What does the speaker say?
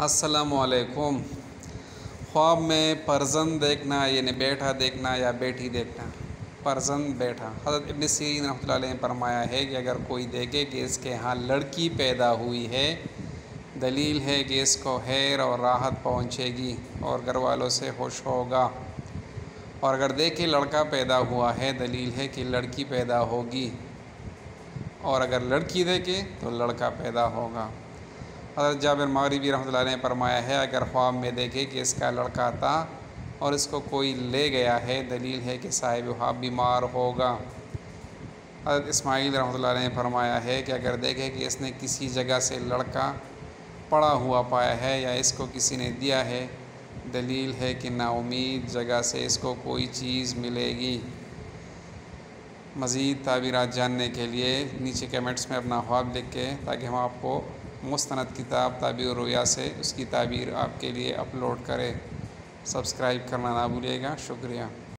असलकुम ख्वाब में परजन देखना, यानी बैठा देखना या बेटी देखना? परजन बैठा। हज़रत इबन सीरीन रहमतुल्लाह ने फरमाया है कि अगर कोई देखे कि इसके यहाँ लड़की पैदा हुई है, दलील है कि इसको हैर और राहत पहुँचेगी और घर वालों से खुश होगा। और अगर देखे लड़का पैदा हुआ है, दलील है कि लड़की पैदा होगी। और अगर लड़की देखे तो लड़का पैदा होगा। हज़रत जाबिर मगरबी रहमत ने फरमाया है, अगर ख्वाब में देखे कि इसका लड़का था और इसको कोई ले गया है, दलील है कि साहिब ख्वाब बीमार होगा। हज़रत इस्माईल रहमत ने फरमाया है कि अगर देखे कि इसने किसी जगह से लड़का पड़ा हुआ पाया है या इसको किसी ने दिया है, दलील है कि नाउमीद जगह से इसको कोई चीज़ मिलेगी। मज़ीद ताबीरत जानने के लिए नीचे कमेंट्स में अपना ख्वाब लिख के ताकि हम आपको मुस्ंद किताब ताबीर रोया से उसकी ताबीर आपके लिए अपलोड करें। सब्सक्राइब करना ना भूलिएगा। शुक्रिया।